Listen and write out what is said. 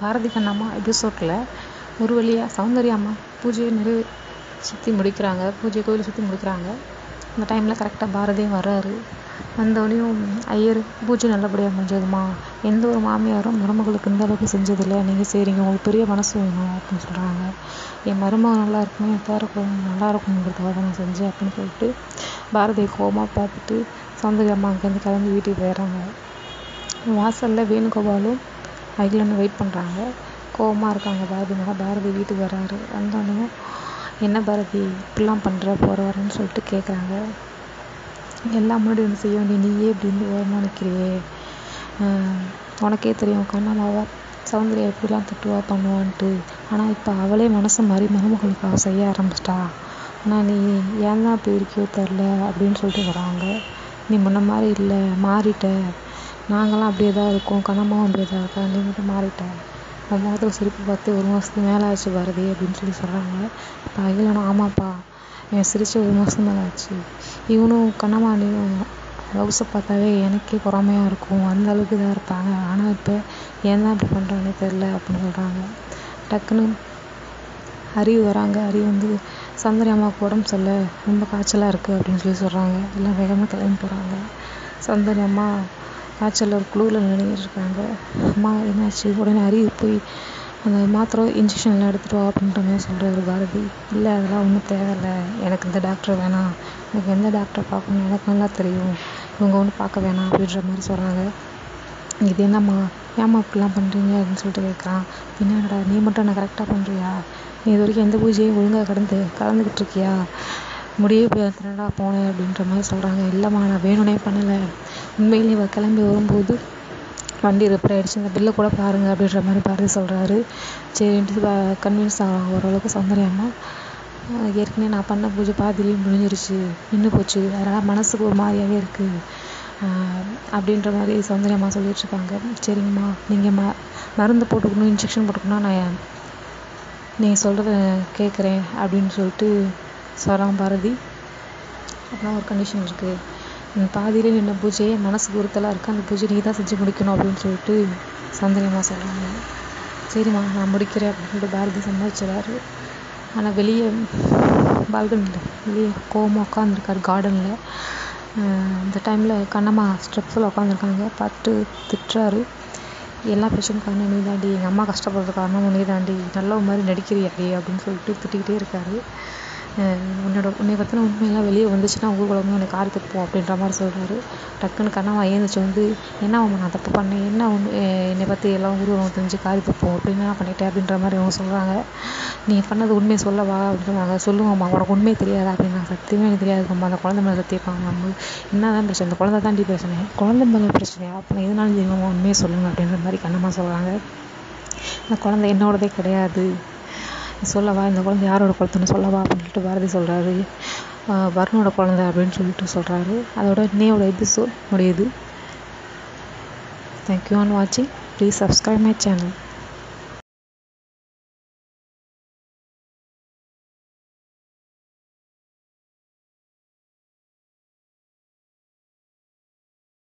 பாரதி கண்ணம்மா எபிசோட்டில் ஒரு வழியாக சௌந்தர்யா அம்மா பூஜையை நிறைவு சுற்றி முடிக்கிறாங்க. பூஜை கோயில் சுற்றி முடிக்கிறாங்க. அந்த டைமில் கரெக்டாக பாரதியும் வர்றாரு. வந்தோடனையும் ஐயர் பூஜை நல்லபடியாக முடிஞ்சதுமா? எந்த ஒரு மாமியாரும் மருமகளுக்கு இந்த அளவுக்கு செஞ்சதில்லை. நீங்கள் செய்கிறீங்க உங்களுக்கு பெரிய மனசு வேணும் அப்படின்னு சொல்கிறாங்க என் மருமகள் நல்லா இருக்குமே? என் பேர நல்லா இருக்கும்ங்கிறதுக்காக நான் செஞ்சேன் அப்படின்னு சொல்லிட்டு பாரதியை கோபமாக பார்த்துட்டு சௌந்தர்யா அம்மா அங்கேருந்து கிளம்பி வீட்டுக்கு போயிடுறாங்க. வாசலில் வேணுகோபாலும் அகிலனும் வெயிட் பண்ணுறாங்க. கோவமாக இருக்காங்க. பாரதி மேலே பாரதி வீட்டுக்கு வர்றாரு வந்தோடனே என்ன பாரதி இப்படிலாம் பண்ணுற போகிற வரேன்னு சொல்லிட்டு கேட்குறாங்க எல்லாம் முன்னாடி ஒன்று செய்ய வேண்டிய நீயே இப்படி வந்து ஓரமாக நிற்கிறியே உனக்கே தெரியும் கண்ணம்மாவா சௌந்தர்யா எப்படிலாம் திட்டுவா பண்ணுவான்ட்டு. ஆனால் இப்போ அவளே மனசு மாதிரி மருமகளுக்கு அவள் செய்ய ஆரம்பிச்சிட்டா. ஆனால் நீ ஏன் தான் இப்படி இருக்கியோ தெரில அப்படின்னு சொல்லிட்டு வராங்க. நீ முன்ன மாதிரி இல்லை மாறிட்ட. நாங்களாம் அப்படியே தான் இருக்கோம். கண்ணம்மாவும் அப்படியே தான் இருக்கா நீ மட்டும் மாறிட்ட உன் முகத்தில் சிரிப்பு பார்த்து ஒரு மாதத்துக்கு மேலே ஆச்சு பாரதி அப்படின்னு சொல்லி சொல்கிறாங்க இப்போ அகிலனும் ஆமாப்பா. என் சிரிச்சு ஒரு மாதம் மேலே ஆச்சு. இவனும் கண்ணம்மாண்டியும் லவ்ஸை பார்த்தாவே எனக்கே பொறாமையாக இருக்கும். அந்த அளவுக்கு இதாக இருப்பாங்க. ஆனால் இப்போ ஏன் தான் இப்படி பண்ணுறானே தெரில அப்படின்னு சொல்கிறாங்க டக்குன்னு அறிவு வராங்க. அறிவு வந்து சௌந்தர்யா அம்மாவுக்கு உடம்பு சொல்ல ரொம்ப காய்ச்சலாக இருக்குது அப்படின்னு சொல்லி சொல்கிறாங்க எல்லாம் வேகமாக கிளம்பி போகிறாங்க சந்தரி அம்மா காய்ச்சலில் ஒரு குழுவில் நின்றுட்டு இருக்காங்க அம்மா என்னாச்சு? உடனே அறிவு போய் அந்த மாத்திரை இன்ஜெக்ஷன்லாம் எடுத்துகிட்டு வா அப்படின்ற மாதிரி சொல்கிறாரு பாரதி. இல்லை அதெல்லாம் ஒன்றும் தேவையில்ல. எனக்கு இந்த டாக்டர் வேணாம். எனக்கு எந்த டாக்டரை பார்க்கணும்? எனக்கு நல்லா தெரியும். இவங்க ஒன்றும் பார்க்க வேணாம் அப்படின்ற மாதிரி சொல்கிறாங்க இது என்னம்மா? ஏம்மா இப்படிலாம் பண்ணுறீங்க அப்படின்னு சொல்லிட்டு கேட்குறான் என்னடா நீ மட்டும் என்ன கரெக்டாக பண்ணுறியா நீ இது வரைக்கும் எந்த பூஜையும் ஒழுங்காக கடந்து கலந்துக்கிட்டு இருக்கியா? முடியே போய் போனேன் அப்படின்ற மாதிரி சொல்கிறாங்க இல்லைம்மா நான் வேணும்னே பண்ணலை. உண்மையிலேயே இவள் கிளம்பி வரும்போது வண்டி ரிப்பேர் ஆகிடுச்சு இந்த பில்லை கூட பாருங்கள் அப்படின்ற மாதிரி பாரதி சொல்கிறாரு சரின்ட்டு கன்வின்ஸ் ஆகிறாங்க ஓரளவுக்கு சௌந்தர்யாமா ஏற்கனவே நான் பண்ண பூஜை பாதிலையும் முடிஞ்சிருச்சு. நின்று போச்சு. அதனால் மனசுக்கு ஒரு மாதிரியாகவே இருக்குது அப்படின்ற மாதிரி சௌந்தர்யம்மா சொல்லிகிட்ருக்காங்க சரிங்கம்மா நீங்கள் ம மருந்து போட்டுக்கணும் இன்ஜெக்ஷன் போட்டுக்கணும். நான் நீங்கள் சொல்கிறத கேட்குறேன் அப்படின்னு சொல்லிட்டு சொல்கிறாங்க பாரதி. அப்புறம் ஒரு கண்டிஷன் இருக்குது பாதியிலே நின்ன பூஜையே மனசுக்கு உறுத்தலாக இருக்குது அந்த பூஜை நீ தான் செஞ்சு முடிக்கணும் அப்படின்னு சொல்லிட்டு சௌந்தர்யம்மா சொல்கிறாங்க சரிம்மா நான் முடிக்கிறேன் அப்படின்னு சொல்லிட்டு பாரதி சம்பாதிச்சிடாரு ஆனால் வெளியே பால்கனியில் வெளியே கோவமாக உட்காந்துருக்கார் கார்டனில் இந்த டைமில் கண்ணம்மா ஸ்டெப்ஸில் உட்காந்துருக்காங்க பார்த்து திட்டுறாரு. எல்லா பிரச்சனையும் காரணம் நீ தாண்டி எங்கள் அம்மா கஷ்டப்படுறது காரணம் நீ தாண்டி நல்ல மாதிரி நடிக்கிறியாடி அப்படின்னு சொல்லிட்டு திட்டிக்கிட்டே இருக்காரு. உன்னோட உன்னை பற்றின உண்மையெல்லாம் வெளியே வந்துச்சுன்னா ஊர்வலமே உன்னை காரி துப்போம் அப்படின்ற மாதிரி சொல்கிறாரு டக்குன்னு கண்ணம்மா ஏந்திரிச்சு வந்து என்ன அம்மா நான் தப்பு பண்ணேன்? என்ன உண்மை என்னை பற்றி எல்லாம் ஊர்வலம் தெரிஞ்சு காரி துப்போம் அப்படின்னு நான் பண்ணிட்டேன் அப்படின்ற மாதிரி அவங்க சொல்கிறாங்க நீ பண்ணது உண்மையை சொல்லவா? அப்படின்றாங்க சொல்லுவாம்மா உனக்கு உண்மையை தெரியாதா? அப்படின்னு நான் சத்தியமே எனக்கு தெரியாதும்மா அந்த குழந்தை மேலே சத்தியப்பாங்க நம்ம என்ன தான் பிரச்சனை அந்த குழந்தை தாண்டி பிரச்சனை. குழந்தை மேலே பிரச்சனையா? அப்போ எதுனாலும் எதனாலும் தெரியுமா உண்மையை சொல்லுங்க அப்படின்ற மாதிரி கண்ணம்மா சொல்கிறாங்க அந்த குழந்தை என்னோடதே கிடையாது. சொல்லவா? இந்த குழந்தை யாரோட குழந்தைன்னு சொல்லவா? அப்படின்னு சொல்லிட்டு பாரதி சொல்கிறாரு வருணோட குழந்தை அப்படின்னு சொல்லிட்டு சொல்கிறாரு அதோட இன்னையோட எபிசோட் முடியுது. தேங்க்யூ ஆன் வாட்சிங் ப்ளீஸ் சப்ஸ்கிரைப் மை சேனல்